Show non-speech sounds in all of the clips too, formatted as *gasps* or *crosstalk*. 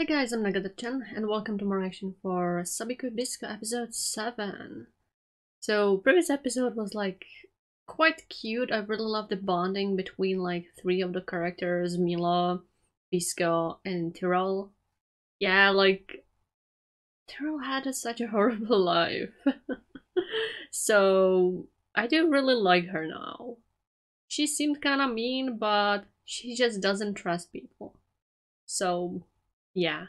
Hey guys, I'm Nagadir-chan, and welcome to more action for Sabikui Bisco episode 7. So, previous episode was like quite cute. I really love the bonding between like three of the characters, Milo, Bisco, and Tirol. Yeah, like Tirol had such a horrible *laughs* life. *laughs* so, I do really like her now. She seemed kinda mean, but she just doesn't trust people. So, yeah,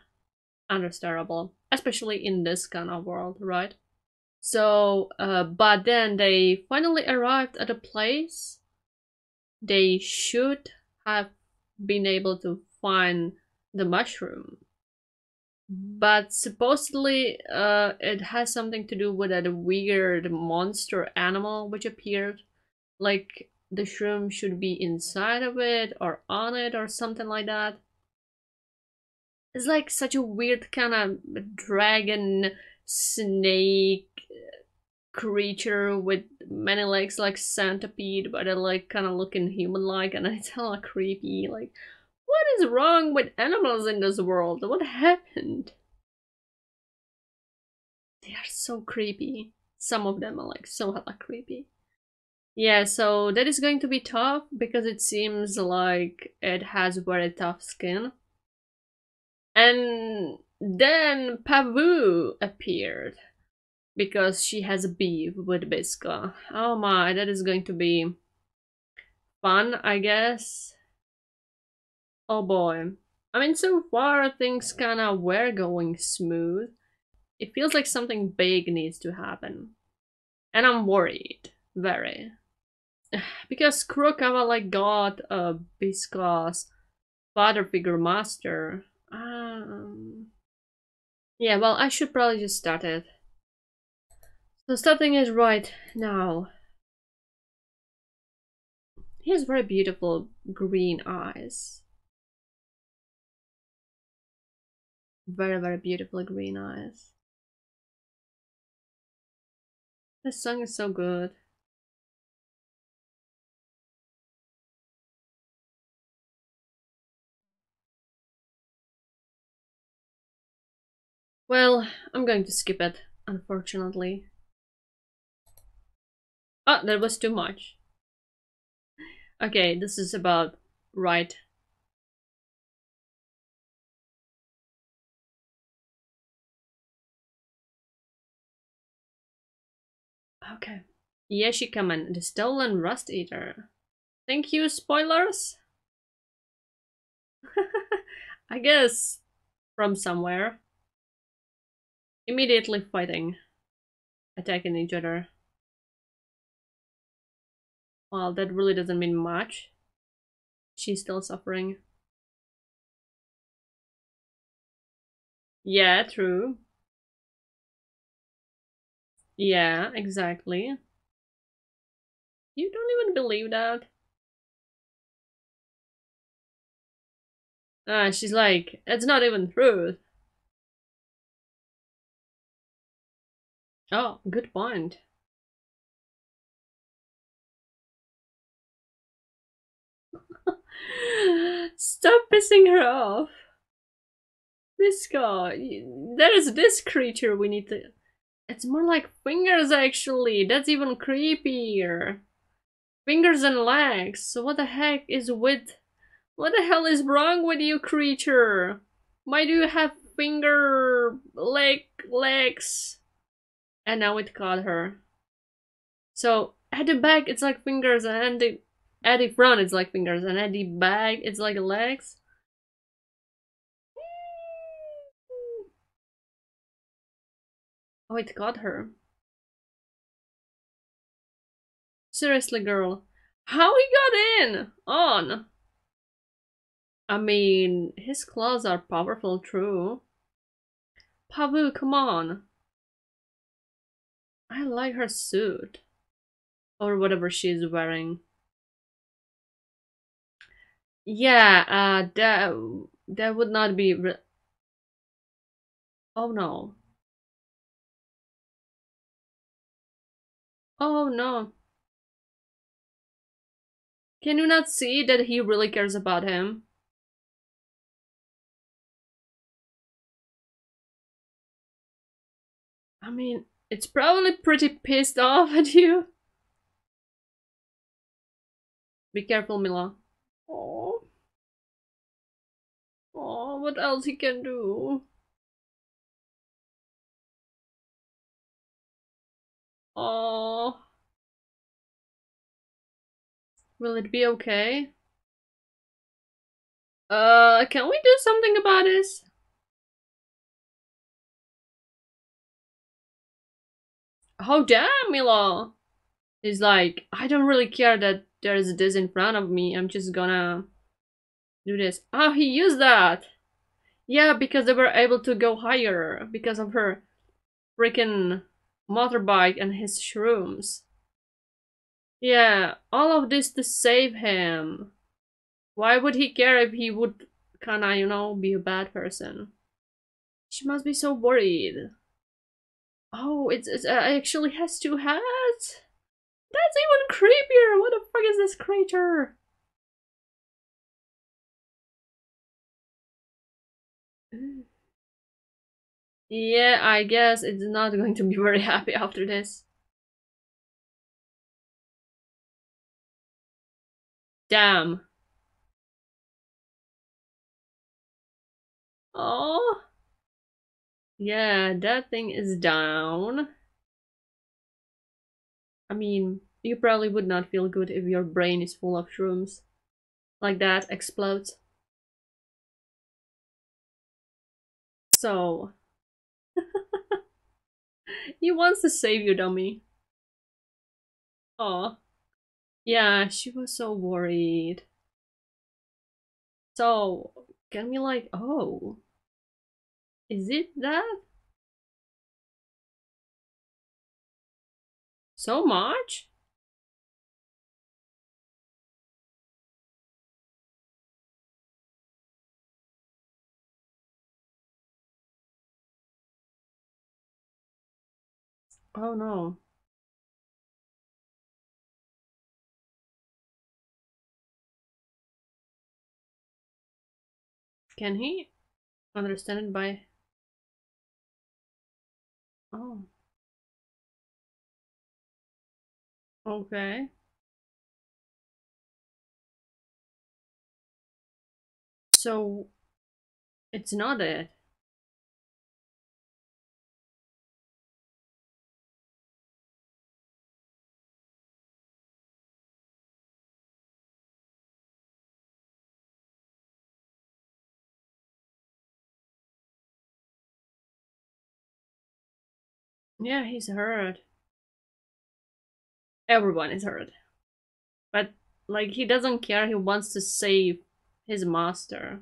understandable, especially in this kind of world, right? So, uh, but then they finally arrived at a place they should have been able to find the mushroom. But supposedly, uh, it has something to do with that weird monster animal which appeared. Like, the shroom should be inside of it or on it or something like that it's like such a weird kind of dragon snake uh, creature with many legs like centipede but they're like kind of looking human like and *laughs* it's hella creepy like what is wrong with animals in this world? What happened? They are so creepy. Some of them are like so hella creepy. Yeah so that is going to be tough because it seems like it has very tough skin and then Pawoo appeared because she has a beef with Bisco. Oh my, that is going to be fun, I guess. Oh boy. I mean, so far things kinda were going smooth. It feels like something big needs to happen. And I'm worried. Very. *sighs* Because Kurokawa like got uh, a Bisco's father figure master yeah, well, I should probably just start it. So starting is right now. He has very beautiful green eyes. Very, very beautiful green eyes. This song is so good. Well, I'm going to skip it, unfortunately. Oh, that was too much. Okay, this is about right. Okay. Yeshikaman, the stolen rust eater. Thank you, spoilers? *laughs* I guess from somewhere immediately fighting, attacking each other. Well, that really doesn't mean much. She's still suffering. Yeah, true. Yeah, exactly. You don't even believe that? Ah, she's like, it's not even truth. Oh, good point. *laughs* Stop pissing her off. Guy. There is this creature we need to... It's more like fingers, actually. That's even creepier. Fingers and legs. So what the heck is with... What the hell is wrong with you, creature? Why do you have finger... leg... legs? And now it caught her. So at the back it's like fingers and the at the front it's like fingers and at the back it's like legs. Oh, it caught her. Seriously, girl. How he got in? On. I mean, his claws are powerful, true. Pawoo, come on. I like her suit. Or whatever she's wearing. Yeah, uh, that, that would not be... oh no. Oh no. Can you not see that he really cares about him? I mean, it's probably pretty pissed off *laughs* at you. Be careful, Milo. Oh. Oh, what else he can do? Oh. Will it be okay? Uh, can we do something about this? Oh damn, Milo! He's like, I don't really care that there's this in front of me, I'm just gonna do this. Oh, he used that! Yeah, because they were able to go higher because of her freaking motorbike and his shrooms. Yeah, all of this to save him. Why would he care if he would kinda, you know, be a bad person? She must be so worried. Oh, it's, it's uh, actually has two hats? That's even creepier! What the fuck is this creature? Yeah, I guess it's not going to be very *laughs* happy after this. Damn. Oh. Yeah, that thing is down. I mean, you probably would not feel good if your brain is full of shrooms. Like that, explodes. So... *laughs* he wants to save you, dummy. Oh. Yeah, she was so worried. So, can we like, oh, is it that? So much? Oh no. Can he understand it by... Oh. Okay. So, it's not it. Yeah, he's hurt. Everyone is hurt. But, like, he doesn't care, he wants to save his master.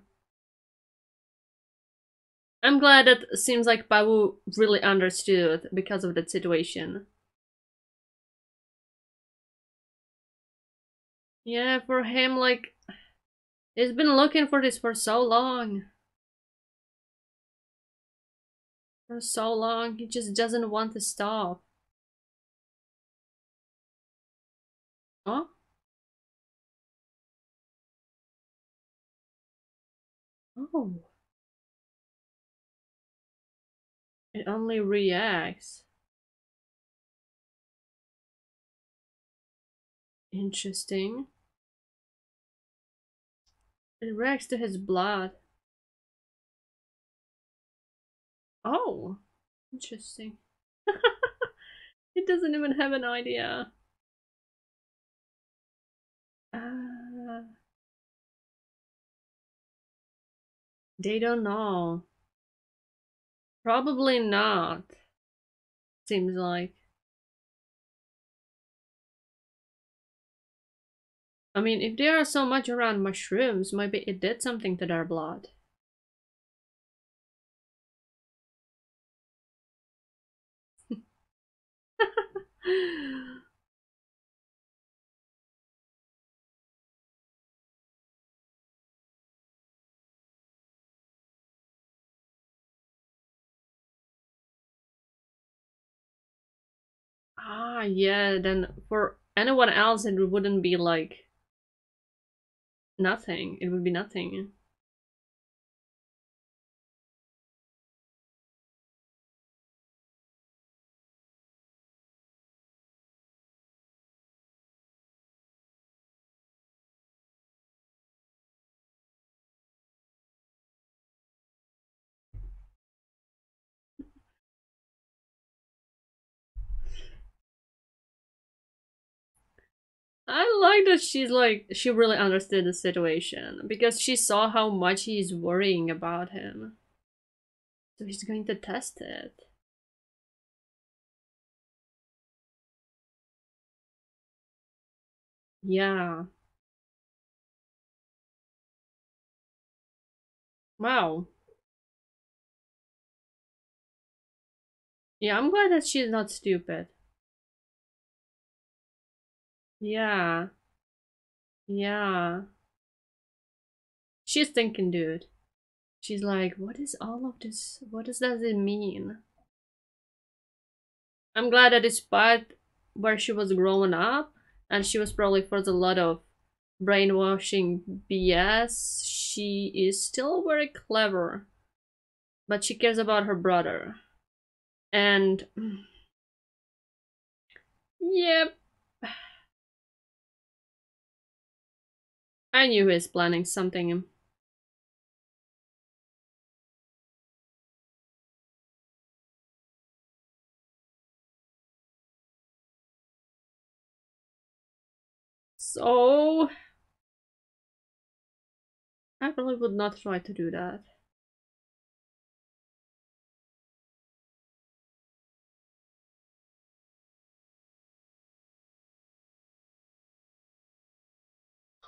I'm glad that it seems like Pawoo really understood because of that situation. Yeah, for him, like, he's been looking for this for so long. For so long, he just doesn't want to stop. Huh? Oh. It only reacts. Interesting. It reacts to his blood. Oh, interesting. *laughs* it doesn't even have an idea. Uh, they don't know. Probably not. Seems like. I mean, if they are so much around mushrooms, maybe it did something to their blood. *laughs* ah, yeah, then for anyone else it wouldn't be like nothing. It would be nothing. I like that she's like she really understood the situation because she saw how much he's worrying about him. So he's going to test it. Yeah. Wow. Yeah, I'm glad that she's not stupid. Yeah. Yeah. She's thinking, dude. She's like, what is all of this? What does that mean? I'm glad that despite where she was growing up, and she was probably for a lot of brainwashing BS, she is still very clever. But she cares about her brother. And... *sighs* Yep. I knew he was planning something. So... I probably would not try to do that.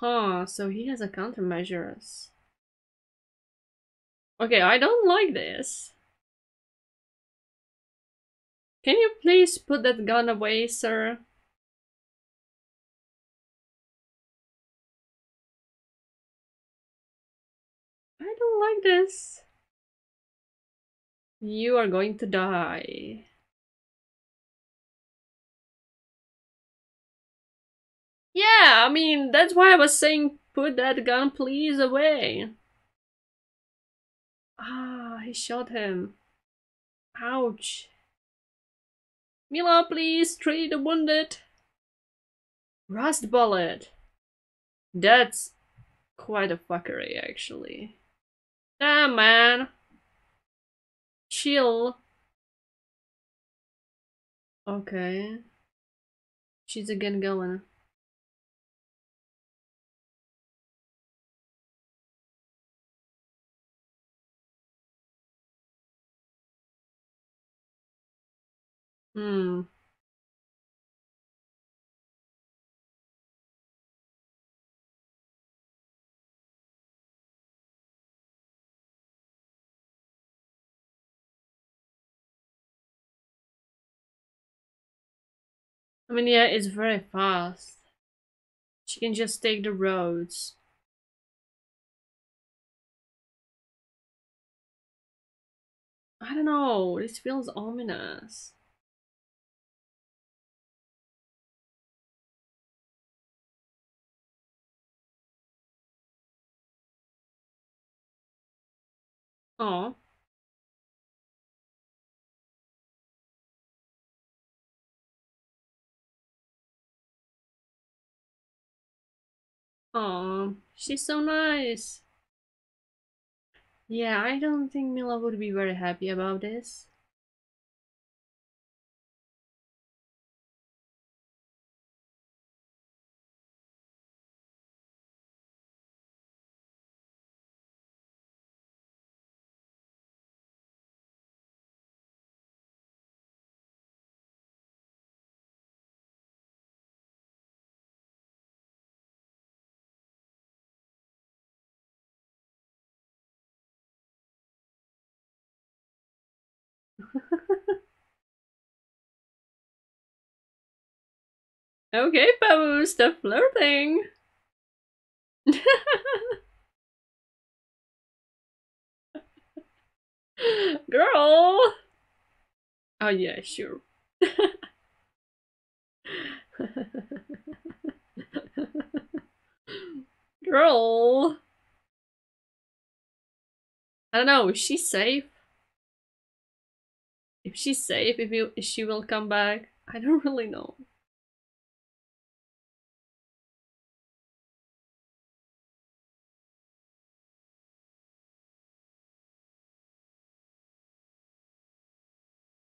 Huh, so he has a countermeasures. Okay, I don't like this. Can you please put that gun away, sir? I don't like this. You are going to die. Yeah, I mean, that's why I was saying put that gun please away. Ah, he shot him. Ouch. Milo, please treat the wounded. Rust bullet. That's quite a fuckery, actually. Damn, man. Chill. Okay. She's again going. Hmm. I mean, yeah, it's very fast. She can just take the roads. I don't know, this feels ominous. Oh. Oh, she's so nice. Yeah, I don't think Milo would be very happy about this. Okay, Pawoo, stop flirting. *laughs* Girl! Oh yeah, sure. *laughs* Girl! I don't know, is she safe? If she's safe, if, you, if she will come back, I don't *laughs* really know.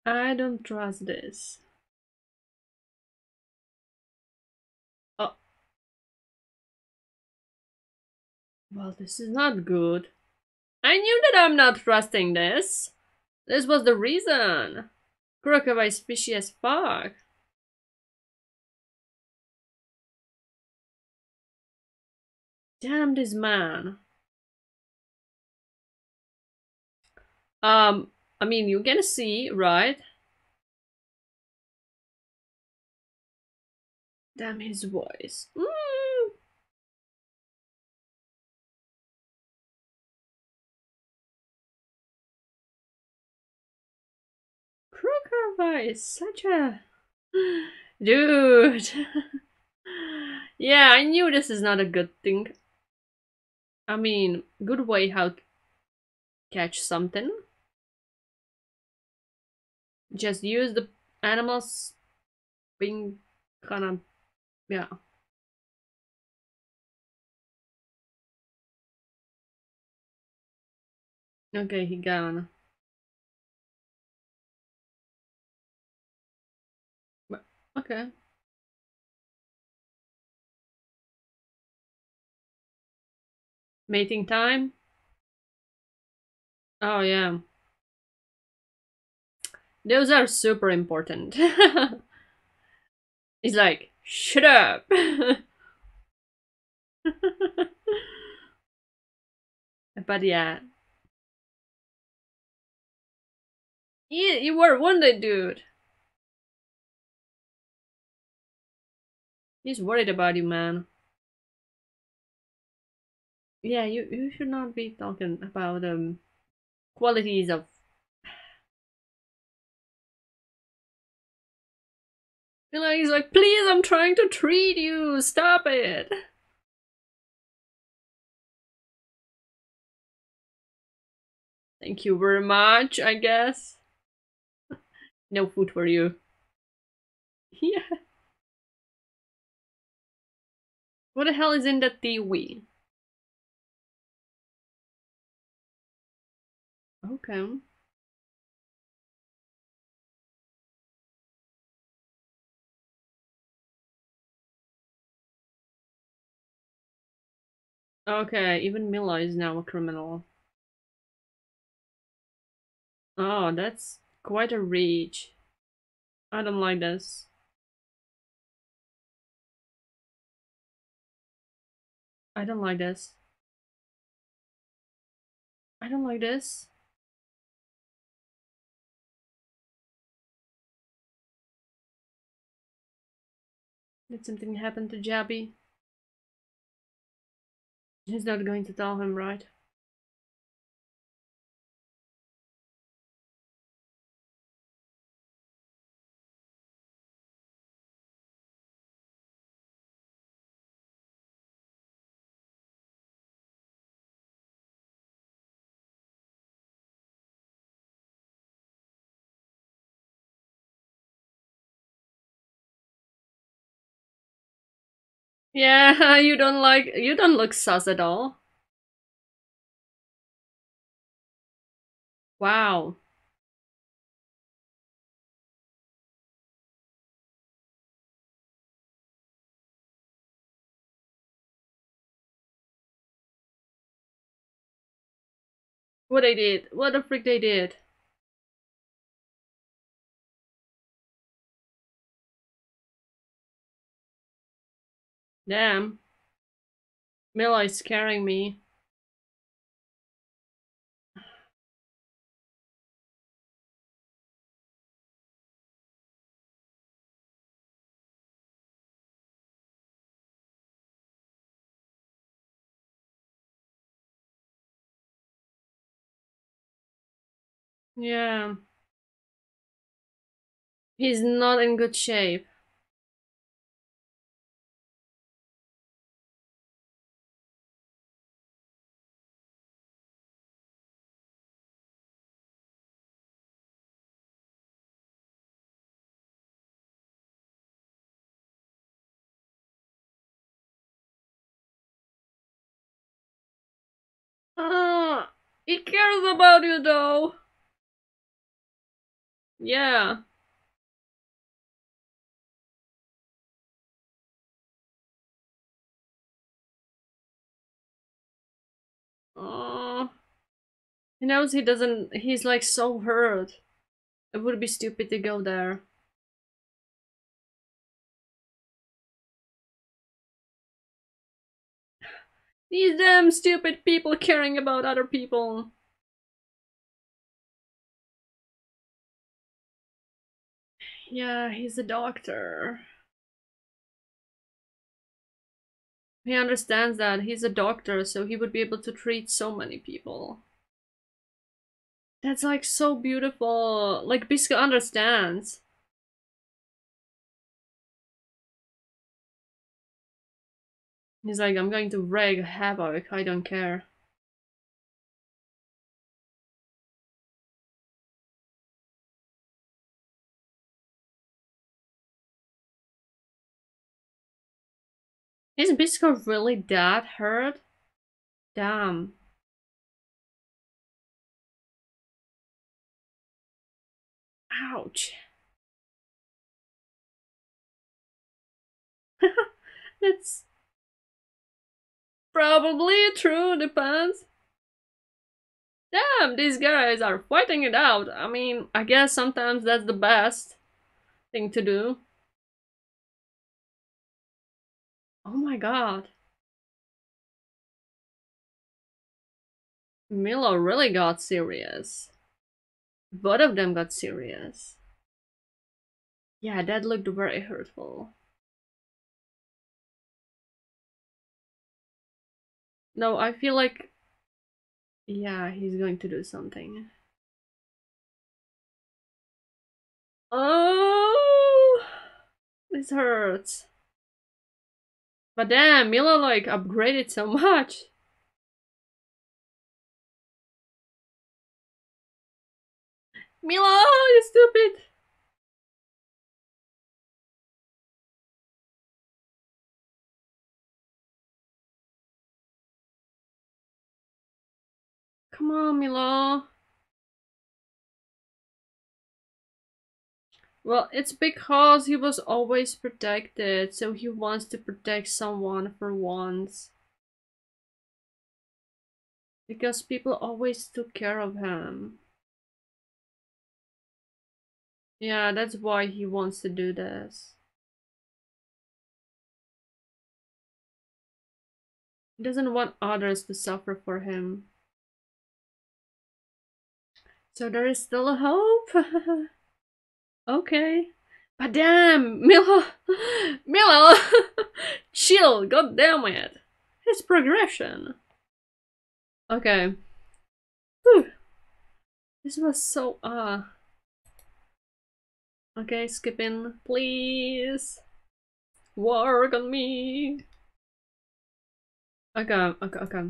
I don't trust this. Oh. Well, this is not good. I knew that I'm not trusting this. This was the reason. Kurokawa is fishy as fuck. Damn this man. Um, I mean, you're gonna see, right? Damn his voice. Mm. Is such a... *gasps* Dude. *laughs* yeah, I knew this is not a good thing. I mean, good way how to catch something. Just use the animals being kind of, yeah. Okay, he gone. Okay. Mating time? Oh, yeah. Those are super important. *laughs* He's like, shut up! *laughs* but yeah. You, you were wounded, dude. He's worried about you, man. Yeah, you, you should not be talking about um qualities of you know, he's like, please, I'm trying to treat you, stop it. Thank you very much, I guess. *laughs* no food for you. *laughs* yeah. What the hell is in that tiwi? Okay. Okay, even Milo is now a criminal. Oh, that's quite a reach. I don't like this. I don't like this. I don't like this. Did something happen to Jabi? He's not going to tell him, right? Yeah, *laughs* you don't like- you don't look sus at all. Wow. What they did? What the frick they did? Damn. Milo is scaring me. Yeah. He's not in good shape. He cares about you though. Yeah. Oh. He knows he doesn't, he's like so hurt. It would be stupid to go there. These damn stupid people caring about other people. Yeah, he's a doctor. He understands that. He's a doctor, so he would be able to treat so many people. That's like so beautiful. Like Bisco understands. He's like, I'm going to wreak havoc, I don't care. Is Bisco really that hurt? Damn. Ouch. *laughs* That's probably true, depends. Damn, these guys are fighting it out. I mean, I guess sometimes that's the best thing to do. Oh my god. Milo really got serious. Both of them got serious. Yeah, that looked very hurtful. No, I feel like... Yeah, he's going to do something. Oh! This hurts. But damn, Milo like upgraded so much. Milo, you stupid! Come on, Milo. Well, it's because he was always protected, so he wants to protect someone for once. Because people always took care of him. Yeah, that's why he wants to do this. He doesn't want others to suffer for him. So there is still a hope? *laughs* okay. But damn, Milo, *laughs* Milo, *laughs* chill, god damn it. His progression. Okay. Whew. This was so, uh, Okay, skipping, please. Work on me. Okay, okay, okay.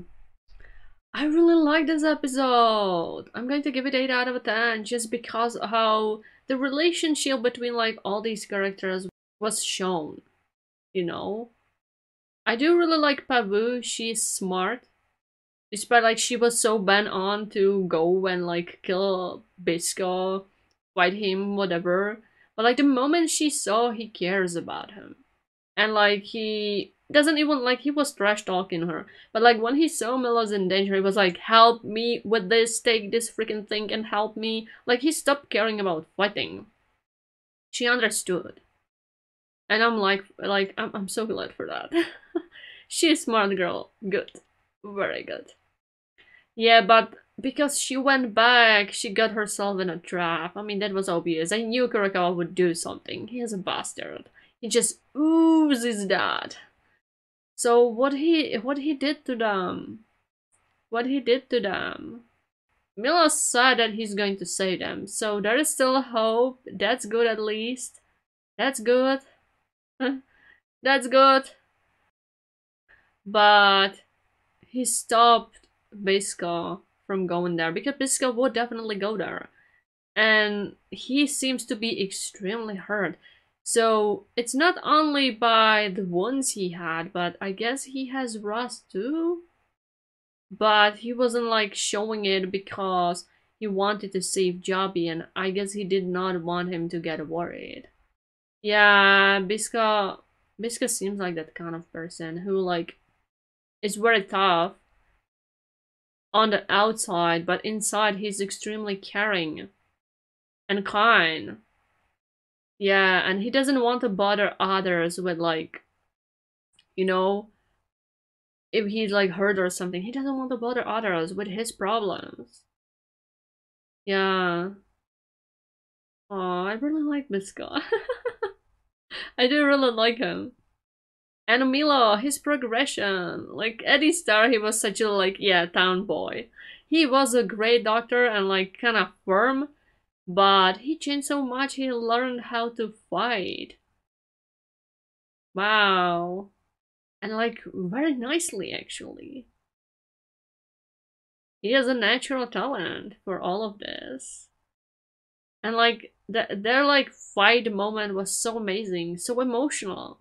I really like this episode. I'm going to give it 8 out of 10 just because how the relationship between like all these characters was shown. You know? I do really like Pawoo. She's smart. Despite like she was so bent on to go and like kill Bisco, fight him, whatever. But like the moment she saw he cares about him. And like he doesn't even like he was trash talking her. But like when he saw Milo's in danger, he was like, help me with this, take this freaking thing and help me. Like he stopped caring about fighting. She understood. And I'm like like I'm I'm so glad for that. *laughs* She's smart girl. Good. Very good. Yeah, but because she went back, she got herself in a trap. I mean, that was obvious. I knew Kurokawa would do something. He is a bastard. He just oozes that. So what he what he did to them? Um, what he did to them? Um, Milo said that he's going to save them. So there is still hope. That's good at least. That's good. *laughs* That's good. But he stopped Bisco from going there because Bisco would definitely go there. And he seems to be extremely hurt. So it's not only by the wounds he had, but I guess he has rust too. But he wasn't like showing it because he wanted to save Jabi and I guess he did not want him to get worried. Yeah, Bisco Bisco seems like that kind of person who like is very tough on the outside, but inside he's extremely caring and kind. Yeah, and he doesn't want to bother others with like, you know, if he's like hurt or something, he doesn't want to bother others with his problems. Yeah. Oh, I really like this guy. *laughs* I do really like him. And Milo, his progression. Like Eddie Star, he was such a like yeah town boy. He was a great doctor and like kind of firm, but he changed so much. He learned how to fight. Wow, and like very nicely actually. He has a natural talent for all of this. And like the, their like fight moment was so amazing, so emotional.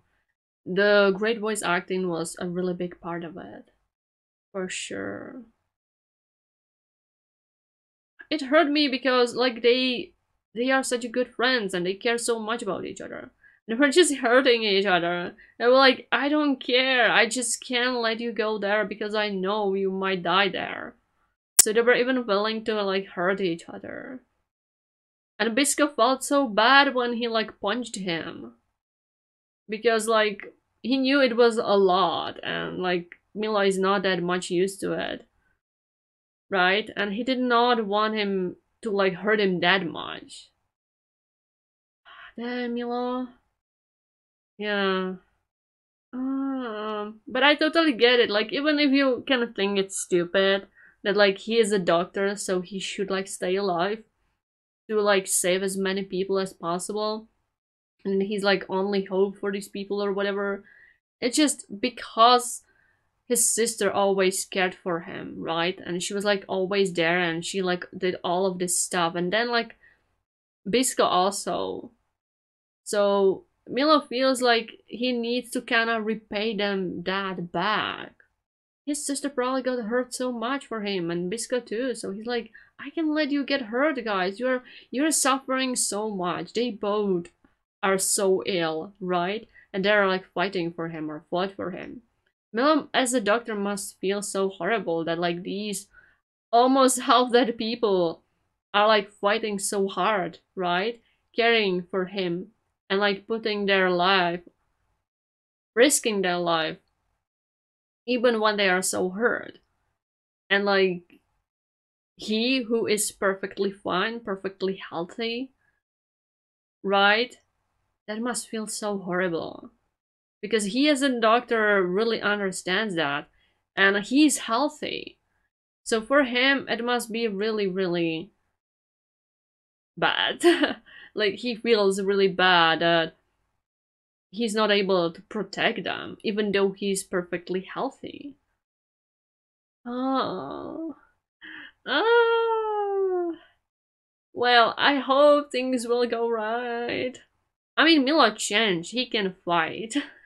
The great voice acting was a really big part of it. For sure. It hurt me because like they they are such good friends and they care so much about each other. And we're *laughs* just hurting each other. And we're like, I don't care. I just can't let you go there because I know you might die there. So they were even willing to like hurt each other. And Bisco felt so bad when he like punched him. Because like he knew it was a lot and like Milo is not that much used to it. Right? And he did not want him to like hurt him that much. Damn Milo. Yeah. Um, but I totally get it. Like, even if you kind of think it's stupid that like he is a doctor, so he should like stay alive to like save as many people as possible, and he's like only hope for these people or whatever. It's just because his sister always cared for him, right? And she was like always there, and she like did all of this stuff, and then like Bisco also. So Milo feels like he needs to kind of repay them that back. His sister probably got hurt so much for him, and Bisco too. So he's like, I can let you get hurt, guys. You're you're suffering so much. They both are so ill, right? And they're like fighting for him or fought for him. Milo, as a doctor, must feel so horrible that like these almost *laughs* half dead people are like fighting so hard, right? Caring for him and like putting their life, risking their life, even when they are so hurt. And like, he who is perfectly fine, perfectly healthy, right? That must feel so horrible. Because he as a doctor really understands that. And he's healthy. So for him, it must be really, really bad. *laughs* like he feels really bad that he's not able to protect them, even though he's perfectly healthy. Oh. Oh. Well, I hope things will go right. I mean, Milo changed. He can fight. *laughs*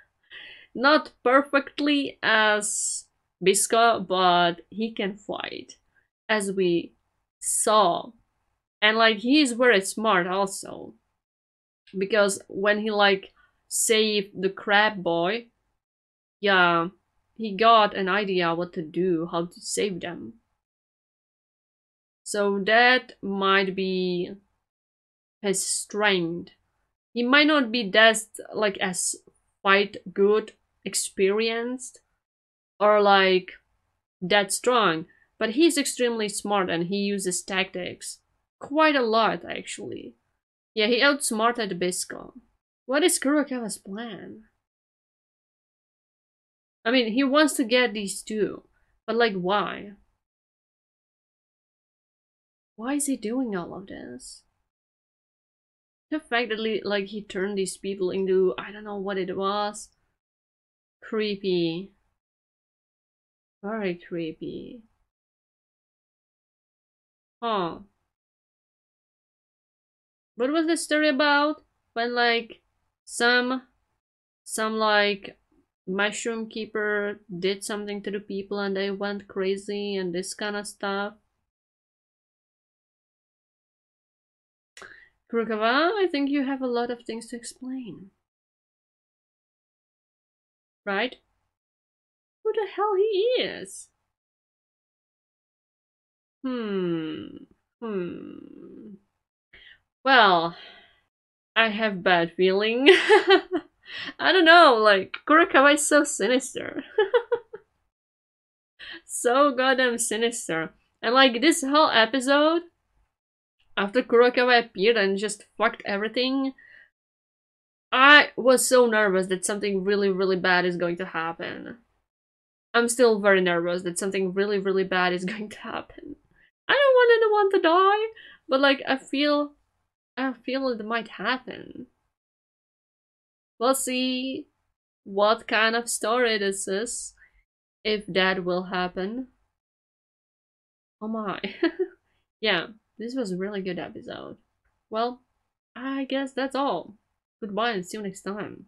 Not perfectly as Bisco, but he can fight. As we saw. And like he is very smart also. Because when he like saved the crab boy yeah he got an idea what to do how to save them. So that might be his strength. He might not be that like as quite good experienced or like that strong but he's extremely smart and he uses tactics Quite a lot, actually. Yeah, he outsmarted Bisco. What is Kurokawa's plan? I mean, he wants to get these two, but like, why? Why is he doing all of this? The fact that like he turned these people into I don't know what it was. Creepy. Very creepy. Huh. What was the story about? When like some some like mushroom keeper did something to the people and they went crazy and this kind of stuff. Kurokawa, I think you have a lot of things to explain. Right? Who the hell he is? Hmm. Hmm. Well, I have bad feeling. *laughs* I don't know, like, Kurokawa is so sinister. *laughs* so goddamn sinister. And like, this whole episode, after Kurokawa appeared and just fucked everything, I was so nervous that something really, really bad is going to happen. I'm still very nervous that something really, really bad is *laughs* going to happen. I don't want anyone to die, but like, I feel, I feel it might happen. We'll see what kind of story this is, if that will happen. Oh my. *laughs* yeah, this was a really good episode. Well, I guess that's all. Goodbye and see you next time.